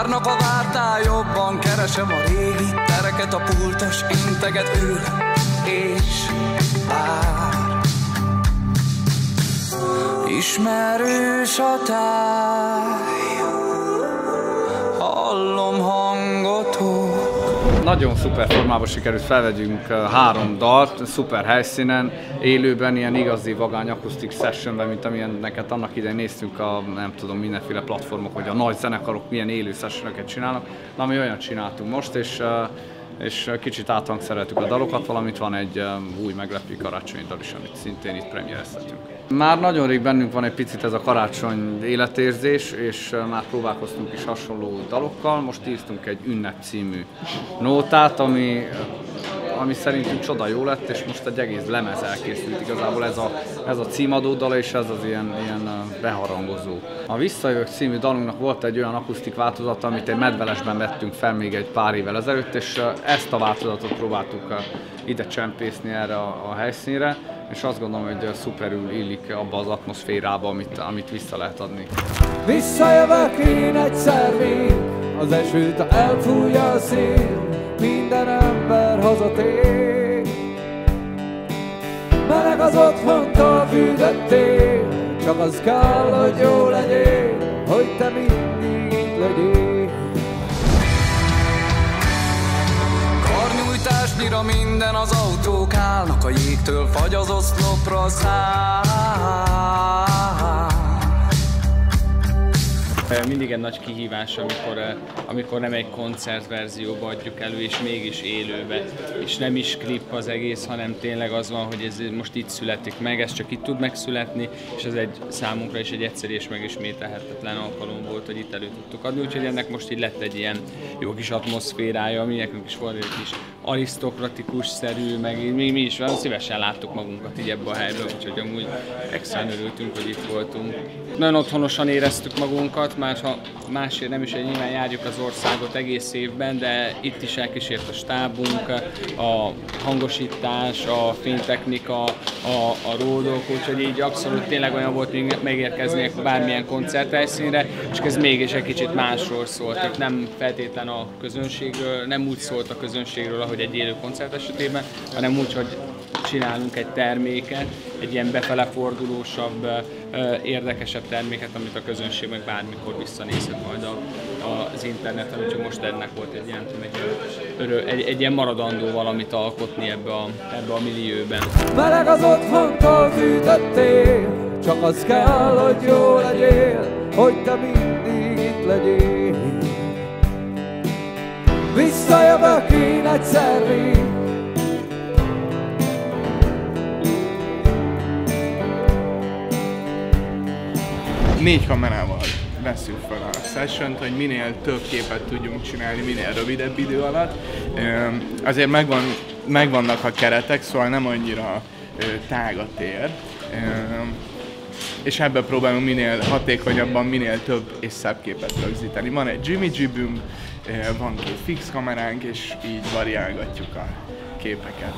Várnak a vártál jobban, keresem a régi tereket, a pultos integet ül és vár. Ismerős a táj, Nagyon szuper formában sikerült felvegyünk három dalt, szuper helyszínen, élőben, ilyen igazi vagány akusztik sessionben, mint amilyeneket annak idején néztünk a, nem tudom, mindenféle platformok, hogy a nagy zenekarok milyen élő sessioneket csinálnak. Na, mi olyat csináltunk most, és és kicsit áthangszereltük a dalokat, valamint van egy új meglepő karácsonyi dal is, amit szintén itt premiereztetünk. Már nagyon rég bennünk van egy picit ez a karácsony életérzés, és már próbálkoztunk is hasonló dalokkal. Most írtunk egy ünnep című nótát, ami ami szerintünk csoda jó lett, és most egy egész lemez elkészült igazából ez a, ez a címadó dal, és ez az ilyen, ilyen beharangozó. A Visszajövök című dalunknak volt egy olyan akusztik változata, amit egy medvelesben vettünk fel még egy pár évvel ezelőtt, és ezt a változatot próbáltuk ide csempészni erre a, a helyszínre, és azt gondolom, hogy szuperül illik abba az atmoszférába, amit, amit vissza lehet adni. Visszajövök én egyszer még, az esőt elfújja a szél, minden ember hazatér. Meleg az otthontól fűdöttél, csak az kell, hogy jó legyél, hogy te mindig minden az autók állnak, a jégtől fagy az oszlopra száll. Mindig egy nagy kihívás, amikor, amikor nem egy koncertverzióba adjuk elő, és mégis élőbe, és nem is klip az egész, hanem tényleg az van, hogy ez most itt születik meg, ez csak itt tud megszületni, és ez egy számunkra is egy egyszerű és megismételhetetlen alkalom volt, hogy itt elő tudtuk adni, úgyhogy ennek most így lett egy ilyen jó kis atmoszférája, ami nekünk is volt egy kis arisztokratikus-szerű, meg mi, mi is van, szívesen láttuk magunkat így ebbe a helyben, úgyhogy amúgy extra örültünk, hogy itt voltunk. Nagyon otthonosan éreztük magunkat, már ha másért nem is egy nyilván járjuk az országot egész évben, de itt is elkísért a stábunk, a hangosítás, a fénytechnika, a, a ródok, úgyhogy így abszolút tényleg olyan volt, hogy megérkeznék bármilyen koncerthelyszínre, és ez mégis egy kicsit másról szólt. Itt nem feltétlen a közönségről, nem úgy szólt a közönségről, ahogy egy élő koncert esetében, hanem úgy, hogy csinálunk egy terméket, egy ilyen befele fordulósabb, érdekesebb terméket, amit a közönség meg bármikor visszanézhet majd a, a, az interneten, úgyhogy most ennek volt egy ilyen, egy, egy, egy ilyen maradandó valamit alkotni ebbe a, ebbe a millióben. Meleg az otthontól fűtöttél, csak az kell, hogy jó legyél, hogy te mindig itt legyél. Visszajövök én egyszer még, négy kamerával veszünk fel a session hogy minél több képet tudjunk csinálni minél rövidebb idő alatt. Azért megvan, megvannak a keretek, szóval nem annyira tág a tér. És ebben próbálunk minél hatékonyabban, minél több és szebb képet rögzíteni. Van egy Jimmy Jibünk, van két fix kameránk, és így variálgatjuk a képeket.